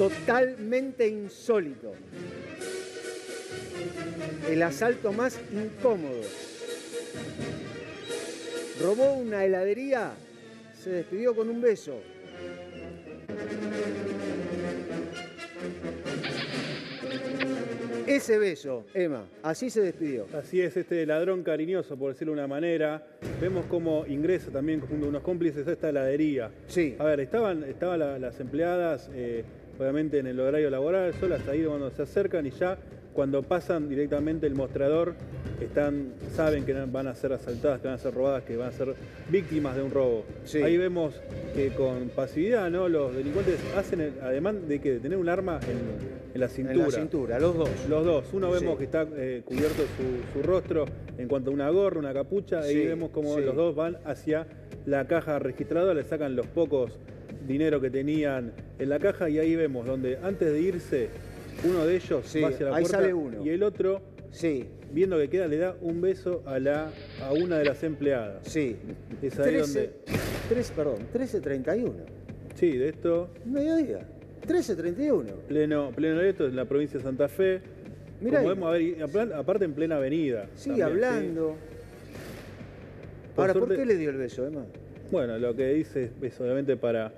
totalmente insólito. El asalto más incómodo. Robó una heladería, se despidió con un beso. Ese beso, Emma, así se despidió. Así es, este ladrón cariñoso, por decirlo de una manera. Vemos cómo ingresa también junto a unos cómplices a esta heladería. Sí. A ver, estaban, estaban la- las empleadas, eh, obviamente en el horario laboral, solas ahí cuando se acercan y ya cuando pasan directamente el mostrador, están, saben que van a ser asaltadas, que van a ser robadas, que van a ser víctimas de un robo. Sí. Ahí vemos que con pasividad, ¿no? Los delincuentes hacen el ademán de que de tener un arma en, en la cintura. En la cintura, los dos. Los dos. Uno vemos que está eh, cubierto su, su rostro en cuanto a una gorra, una capucha, Sí, y vemos como los dos van hacia la caja registradora, le sacan los pocos dinero que tenían en la caja y ahí vemos donde antes de irse uno de ellos Sí, va hacia la ahí puerta sale uno. y el otro Sí, viendo que queda le da un beso a la a una de las empleadas. sí. Es ahí 13, 13, perdón, 13.31. Sí, de esto Mediodía. 13.31. pleno pleno de esto en la provincia de Santa Fe. Mirá Como ahí. vemos, a ver, aparte en plena avenida. Sigue también, hablando. Por Ahora, ¿por qué le dio el beso, Emma? Bueno, lo que dice es obviamente para,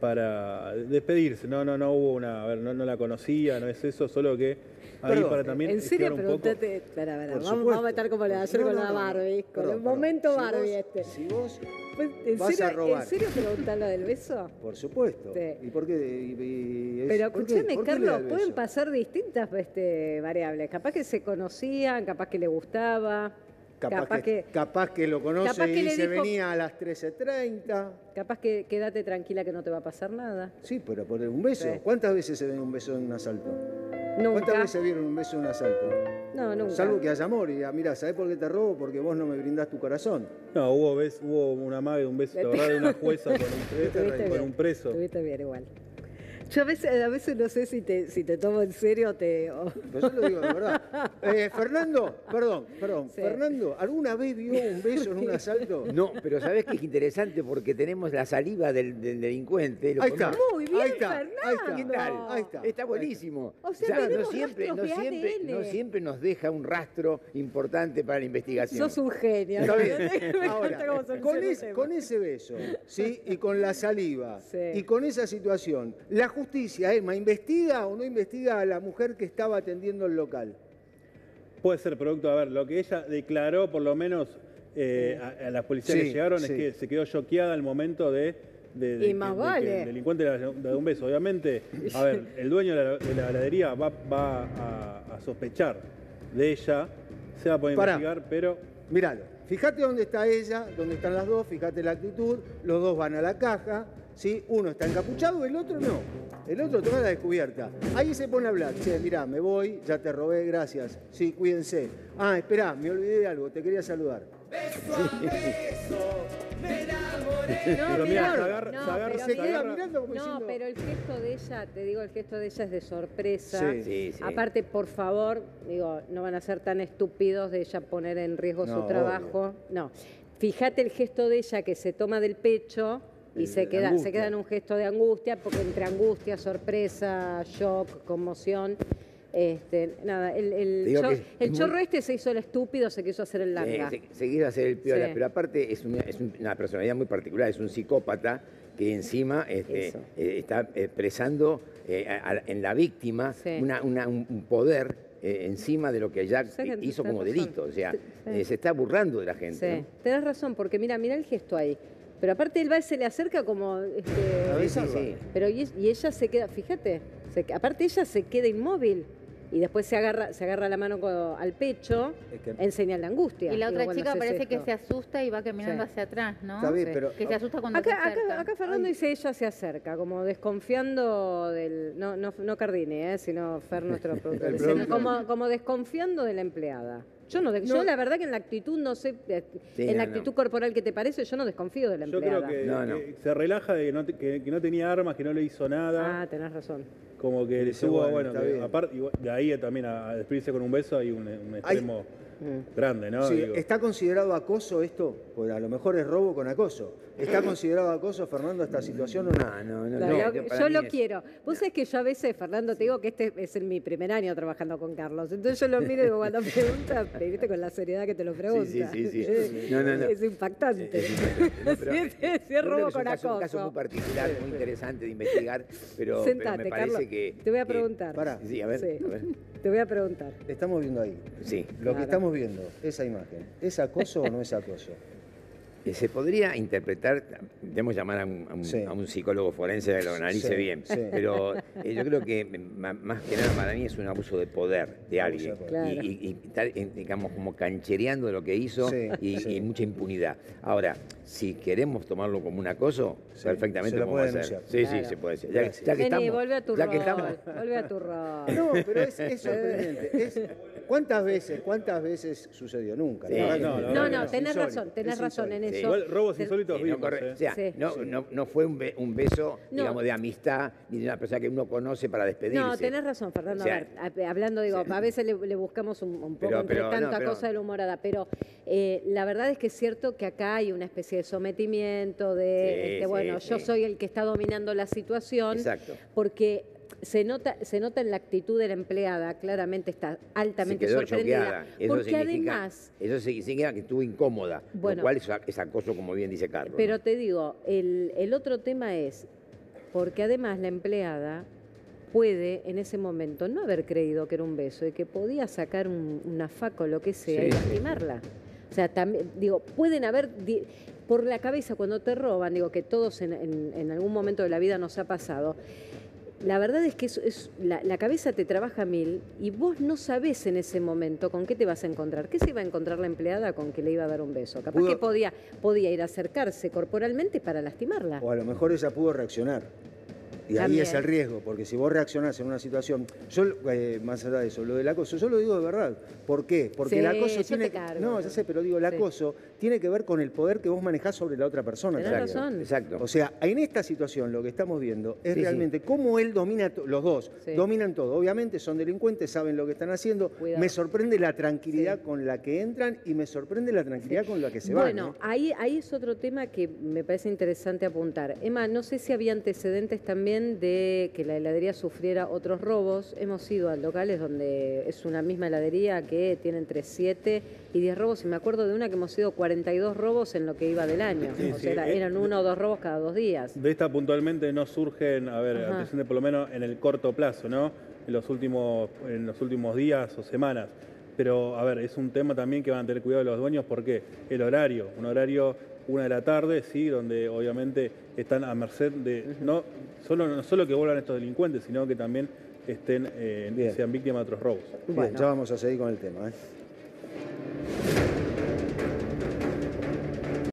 para despedirse. No, no, no hubo una. A ver, no, no la conocía, no es eso, solo que ahí Perdón, para también. En serio, pregúntate. Vamos, supuesto. vamos a estar como la de ayer No, con no, la. Barbie, con Perdón, el perdón. momento Si Barbie vos- este. Si vos Pues, ¿En vas a serio, robar. ¿En serio lo del beso? Por supuesto. Sí. ¿Y por qué? y- y- es- Pero escúchame, ¿Por qué le Carlos, pueden pasar distintas este, variables. Capaz que se conocían, capaz que le gustaba, Capaz, que, capaz que lo conoce capaz y que dijo- venía a las 13.30. capaz que quédate tranquila que no te va a pasar nada. Sí, pero por un beso. Sí. ¿Cuántas veces se ve un beso en un asalto? Nunca. ¿Cuántas veces vieron un beso en un asalto? No, nunca. Salvo que haya amor y diga, mira, ¿sabés por qué te robo? Porque vos no me brindás tu corazón. No, hubo, bes- hubo una mague, un beso, la verdad, de una jueza con un preso. Estuviste bien igual. Yo a veces, a veces no sé si te, si te tomo en serio o te... o- Pero yo lo digo de verdad. Eh, Fernando, perdón, perdón. Sí. Fernando, ¿alguna vez vio un beso en un asalto? No, pero sabés que es interesante porque tenemos la saliva del, del delincuente. lo Ahí está. Muy bien, ahí está, Fernando. Ahí está. ¿Qué tal? Ahí está. Está buenísimo. O sea, no tenemos siempre, no, rastros de siempre, no siempre nos deja un rastro importante para la investigación. Sos un genio. Está ¿no? bien. Me Ahora, con, es- con ese beso, ¿sí? Y con la saliva, Sí. y con esa situación, ¿la justicia, Emma, investiga o no investiga a la mujer que estaba atendiendo el local? Puede ser producto, a ver, lo que ella declaró, por lo menos eh, a, a las policías Sí, que llegaron, sí. es que se quedó choqueada al momento de, de- de Y más que, de que vale. el delincuente le un beso. Obviamente, a ver, el dueño de la, de la heladería va, va a, a sospechar de ella, se va a poder Pará. investigar, pero Míralo, fíjate dónde está ella, dónde están las dos, fíjate la actitud, los dos van a la caja, ¿sí? Uno está encapuchado, el otro no. El otro toma la descubierta. Ahí se pone a hablar, che, mirá, me voy, ya te robé, gracias. Sí, cuídense. Ah, esperá, me olvidé de algo, te quería saludar. No, Pero mirá, se agarra- no, se agarra- pero se mirando como No, diciendo- pero el gesto de ella, te digo, el gesto de ella es de sorpresa. Sí. Sí, sí. Aparte, por favor, digo, no van a ser tan estúpidos de ella poner en riesgo No, su trabajo. No. Fíjate el gesto de ella que se toma del pecho y se queda, se queda en un gesto de angustia, porque entre angustia, sorpresa, shock, conmoción. Este, nada, el, el cho- muy- chorro este se hizo el estúpido, se quiso hacer el Eh, larga. se, se quiere hacer el piola, Sí. pero aparte es una, es un- una personalidad muy particular, es un psicópata que encima este, eh, está expresando eh, a- a- en la víctima Sí. una- una- un poder eh, encima de lo que ya que hizo como razón. delito, o sea, Sí. eh, se está burlando de la gente. Sí, ¿no? tenés razón, porque mira, mira el gesto ahí. Pero aparte él va y se le acerca como... este, A Sí, sí, pero y, y ella se queda, fíjate, se- aparte ella se queda inmóvil y después se agarra, se agarra la mano al pecho Es que- en señal de angustia. Y la otra chica parece que se asusta y va caminando Sí. hacia atrás, ¿no? Sí. pero... Que se asusta cuando Acá, se acá, acerca. acá Fernando Ay. dice ella se acerca, como desconfiando del. No, no, no Cardini, eh, sino Fer, nuestro productor. como, como desconfiando de la empleada. Yo no, de- yo No. la verdad que en la actitud, no sé, eh, Sí, en la no, no. actitud corporal que te parece, yo no desconfío de la yo empleada. creo que, No, no. que se relaja de que no, te- que- que no tenía armas, que no le hizo nada. Ah, tenés razón. Como que le subo, bueno, bueno, aparte, igual- de ahí también a, a despedirse con un beso hay un, un extremo grande, ¿no? Sí, Digo. ¿Está considerado acoso esto? Pues a lo mejor es robo con acoso. ¿Está considerado acoso, Fernando, esta situación o no? No, no, no. No, para yo lo es- quiero. Vos sabés que yo a veces, Fernando, te digo que este es el- mi primer año trabajando con Carlos. Entonces yo lo miro y digo, cuando pregunta, viste con la seriedad que te lo pregunta. sí, sí, sí. Eh, No, no, no. Es impactante. Es es robo es con un caso, un caso acoso. muy particular, muy interesante de investigar, pero, pero Sentate, me parece Carlos. que... Te voy a que- preguntar. Pará. Sí, a ver, Sí. a ver. Te voy a preguntar. Estamos viendo ahí. Sí. Lo Claro. que estamos viendo, esa imagen, ¿es acoso o no es acoso? Se podría interpretar, debemos llamar a un, a un- Sí. a un psicólogo forense que lo analice Sí, bien, sí. pero eh, yo creo que más que nada para mí es un abuso de poder de alguien y, y- digamos, como canchereando lo que hizo Sí, y, sí. y mucha impunidad. Ahora, si queremos tomarlo como un acoso, Sí, perfectamente se lo podemos hacer. denunciar. Sí, Claro. sí, se puede hacer. Ya, ya que Vení, estamos, vuelve a tu ya rol. que estamos, Vuelve a tu rol. No, pero es, es sorprendente. Es- ¿Cuántas veces, cuántas veces sucedió? Nunca. No, no, No, no, no, tenés razón, tenés razón en insólito. Igual robos insólitos Sí, no, vimos, corre- ¿eh? o sea, Sí. no, Sí. no, no fue un, be- un beso, No. digamos, de amistad, ni de una persona que uno conoce para despedirse. No, tenés razón, Fernando. O sea, a ver, a- hablando, digo, a veces le, le buscamos un, un poco Pero- entre pero, tanta pero- cosa de la humorada, pero eh, la verdad es que es cierto que acá hay una especie de sometimiento de, Sí, este, sí, bueno, yo soy el que está dominando la situación, Exacto. porque se nota, se nota en la actitud de la empleada, claramente está se altamente quedó sorprendida. Eso porque además... eso significa que estuvo incómoda, Bueno. lo cual es, es acoso, como bien dice Carlos. Pero ¿no? te digo, el, el otro tema es, porque además la empleada puede en ese momento no haber creído que era un beso y que podía sacar un, una faca o lo que sea y Sí. lastimarla. O sea, también, digo, pueden haber, por la cabeza cuando te roban, digo que todos en, en- en algún momento de la vida nos ha pasado, la verdad es que es, es- la, la cabeza te trabaja mil y vos no sabés en ese momento con qué te vas a encontrar. ¿Qué se iba a encontrar la empleada con que le iba a dar un beso? Capaz Pudo- que podía, podía ir a acercarse corporalmente para lastimarla. O a lo mejor ella pudo reaccionar. Y ahí es el riesgo, porque si vos reaccionás en una situación, yo, eh, más allá de eso, lo del acoso, yo lo digo de verdad. ¿Por qué? Porque Sí, el acoso yo tiene. te cargo. no, ya sé, pero digo, el Sí. acoso tiene que ver con el poder que vos manejás sobre la otra persona. Tenés razón. Exacto. O sea, en esta situación lo que estamos viendo es Sí, sí. realmente cómo él domina, to- los dos, Sí. dominan todo. Obviamente son delincuentes, saben lo que están haciendo. Cuidado. Me sorprende la tranquilidad Sí. con la que entran y me sorprende la tranquilidad con la que se van. Bueno, ahí, ahí es otro tema que me parece interesante apuntar. Emma, no sé si había antecedentes también de que la heladería sufriera otros robos. Hemos ido a locales donde es una misma heladería que tiene entre 7 y 10 robos. Y me acuerdo de una que hemos ido 42 robos en lo que iba del año. Sí, o sí, sea, era- eh, eran uno o dos robos cada dos días. De esta puntualmente no surgen, a ver, por lo menos en el corto plazo, ¿no? En los últimos, en los últimos días o semanas. Pero, a ver, es un tema también que van a tener cuidado los dueños porque el horario, un horario una de la tarde, sí, donde obviamente están a merced de, no solo, no solo que vuelvan estos delincuentes, sino que también estén, eh, sean víctimas de otros robos. Bien, Bueno. ya vamos a seguir con el tema. ¿eh?